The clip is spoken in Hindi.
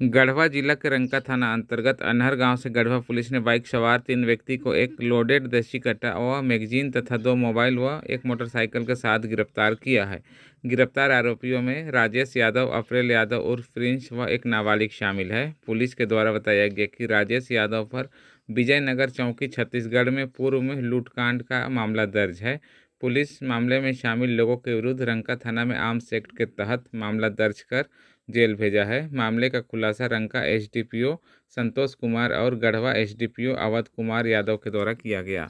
गढ़वा जिला के रंका थाना अंतर्गत अनहर गाँव से गढ़वा पुलिस ने बाइक सवार तीन व्यक्ति को एक लोडेड देशी कट्टा व मैगजीन तथा दो मोबाइल व एक मोटरसाइकिल के साथ गिरफ़्तार किया है। गिरफ़्तार आरोपियों में राजेश यादव अप्रैल यादव उर्फ़ प्रिंस व एक नाबालिग शामिल है। पुलिस के द्वारा बताया गया कि राजेश यादव पर विजयनगर चौकी, छत्तीसगढ़ में पूर्व में लूटकांड का मामला दर्ज है। पुलिस मामले में शामिल लोगों के विरुद्ध रंका थाना में आर्म्स एक्ट के तहत मामला दर्ज कर जेल भेजा है। मामले का खुलासा रंका एसडीपीओ संतोष कुमार और गढ़वा एसडीपीओ अवध कुमार यादव के द्वारा किया गया।